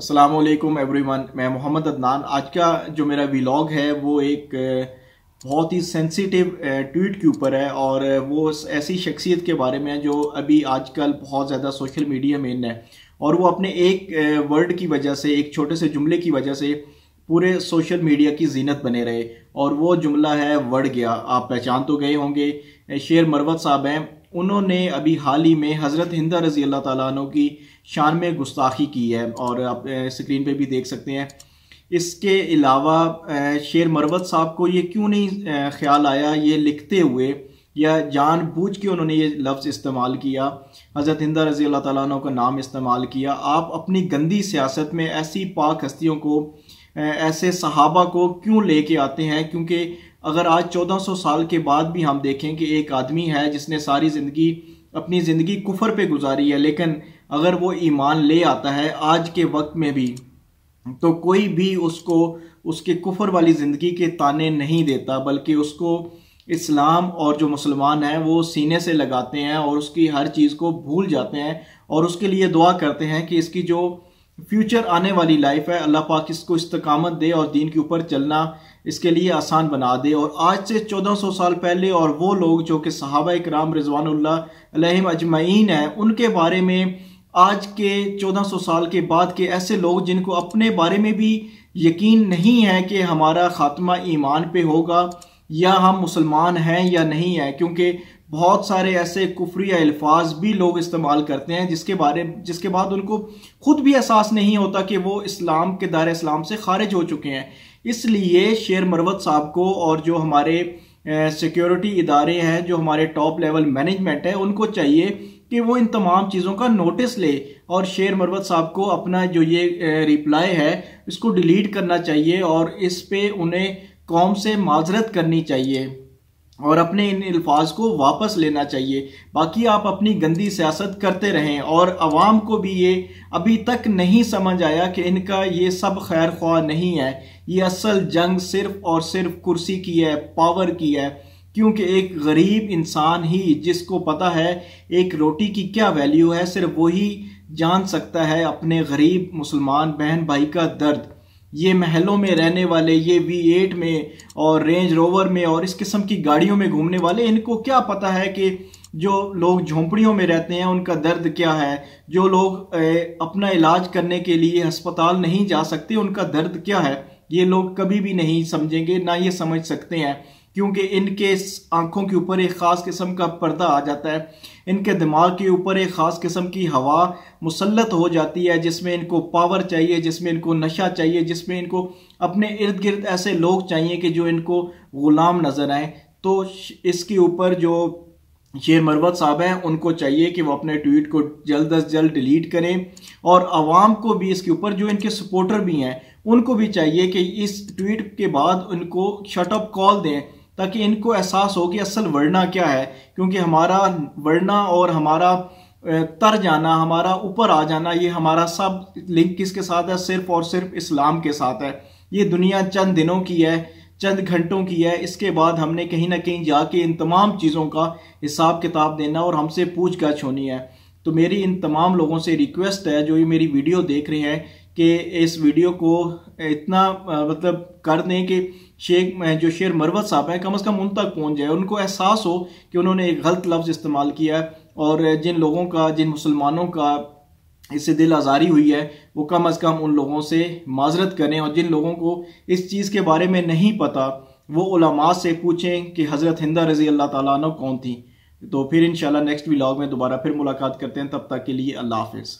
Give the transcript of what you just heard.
वालेकुम एवरीवन मैं मोहम्मद अदनान। आज का जो मेरा व्लॉग है, वो एक बहुत ही सेंसिटिव ट्वीट के ऊपर है और वो ऐसी शख्सियत के बारे में है जो अभी आजकल बहुत ज़्यादा सोशल मीडिया में इन है। और वो अपने एक वर्ड की वजह से, एक छोटे से जुमले की वजह से पूरे सोशल मीडिया की जीनत बने रहे। और वो जुमला है वर्ड गया। आप पहचान तो गए होंगे। शेर मरवत साहब हैं। उन्होंने अभी हाल ही में हज़रत हिंदा रज़ी अल्लाह तु की शान में गुस्ताखी की है, और आप स्क्रीन पे भी देख सकते हैं। इसके अलावा शेर मरवत साहब को ये क्यों नहीं ख्याल आया? ये लिखते हुए या जान बूझ के उन्होंने ये लफ्ज़ इस्तेमाल किया, हज़रत हिंदा रज़ी अल्लाह तु का नाम इस्तेमाल किया। आप अपनी गंदी सियासत में ऐसी पाक हस्तियों को ऐसे सहाबा को क्यों लेके आते हैं? क्योंकि अगर आज 1400 साल के बाद भी हम देखें कि एक आदमी है जिसने सारी ज़िंदगी, अपनी ज़िंदगी कुफर पे गुजारी है, लेकिन अगर वो ईमान ले आता है आज के वक्त में भी तो कोई भी उसको, उसके कुफर वाली ज़िंदगी के ताने नहीं देता, बल्कि उसको इस्लाम और जो मुसलमान हैं वो सीने से लगाते हैं और उसकी हर चीज़ को भूल जाते हैं और उसके लिए दुआ करते हैं कि इसकी जो फ्यूचर आने वाली लाइफ है। अल्लाह पाक इसको इस्तकामत दे और दीन के ऊपर चलना इसके लिए आसान बना दे। और आज से 1400 साल पहले और वो लोग जो कि सहाबा कराम रिजवान अजमैन हैं, उनके बारे में आज के 1400 साल के बाद के ऐसे लोग जिनको अपने बारे में भी यकीन नहीं है कि हमारा ख़ात्मा ईमान पे होगा, या हम मुसलमान हैं या नहीं है, क्योंकि बहुत सारे ऐसे कुफरी अल्फाज भी लोग इस्तेमाल करते हैं, जिसके बारे, जिसके बाद उनको खुद भी एहसास नहीं होता कि वो इस्लाम, के दायरे इस्लाम से खारिज हो चुके हैं। इसलिए शेर मरवत साहब को और जो हमारे सिक्योरिटी इदारे हैं, जो हमारे टॉप लेवल मैनेजमेंट है, उनको चाहिए कि वो इन तमाम चीज़ों का नोटिस ले और शेर मरवत साहब को अपना जो ये रिप्लाई है, इसको डिलीट करना चाहिए और इस पे उन्हें कौम से माजरत करनी चाहिए। और अपने इन अल्फाज को वापस लेना चाहिए। बाकी आप अपनी गंदी सियासत करते रहें और आवाम को भी ये अभी तक नहीं समझ आया कि इनका ये सब खैर ख्वाह नहीं है। ये असल जंग सिर्फ़ और सिर्फ़ कुर्सी की है, पावर की है, क्योंकि एक गरीब इंसान ही जिसको पता है एक रोटी की क्या वैल्यू है, सिर्फ़ वही जान सकता है अपने गरीब मुसलमान बहन भाई का दर्द। ये महलों में रहने वाले, ये वी एट में और रेंज रोवर में और इस किस्म की गाड़ियों में घूमने वाले, इनको क्या पता है कि जो लोग झोंपड़ियों में रहते हैं, उनका दर्द क्या है? जो लोग अपना इलाज करने के लिए अस्पताल नहीं जा सकते, उनका दर्द क्या है? ये लोग कभी भी नहीं समझेंगे, ना ये समझ सकते हैं। क्योंकि इनके आँखों के ऊपर एक ख़ास किस्म का पर्दा आ जाता है। इनके दिमाग के ऊपर एक ख़ास किस्म की हवा मुसलत हो जाती है, जिसमें इनको पावर चाहिए, जिसमें इनको नशा चाहिए, जिसमें इनको अपने इर्द गिर्द ऐसे लोग चाहिए कि जो इनको ग़ुलाम नज़र आए। तो इसके ऊपर जो शेर मरवत साहब हैं, उनको चाहिए कि वो अपने ट्वीट को जल्द अज जल्द डिलीट करें और आवाम को भी इसके ऊपर, जो इनके सपोर्टर भी हैं, उनको भी चाहिए कि इस ट्वीट के बाद उनको शटअप कॉल दें। ताकि इनको एहसास हो कि असल वर्णा क्या है, क्योंकि हमारा वर्णा और हमारा तर जाना, हमारा ऊपर आ जाना, ये हमारा सब लिंक किसके साथ है? सिर्फ़ और सिर्फ़ इस्लाम के साथ है। ये दुनिया चंद दिनों की है, चंद घंटों की है। इसके बाद हमने कहीं ना कहीं जाके इन तमाम चीज़ों का हिसाब किताब देना और हमसे पूछ गछ होनी है। तो मेरी इन तमाम लोगों से रिक्वेस्ट है, जो ये मेरी वीडियो देख रहे हैं कि इस वीडियो को इतना मतलब कर दें कि शेख जो शेर मरवत साहब हैं, कम अज़ कम उन तक पहुँच जाए। उनको एहसास हो कि उन्होंने एक गलत लफ्ज़ इस्तेमाल किया है और जिन लोगों का, जिन मुसलमानों का इससे दिल आज़ारी हुई है, वो कम अज़ कम उन लोगों से माजरत करें और जिन लोगों को इस चीज़ के बारे में नहीं पता, वो उलमा से पूछें कि हज़रत हिंदा रज़ी अल्लाह ताला कौन थी। तो फिर इंशाल्लाह नेक्स्ट व्लॉग में दोबारा फिर मुलाकात करते हैं, तब तक के लिए अल्लाह हाफिज़।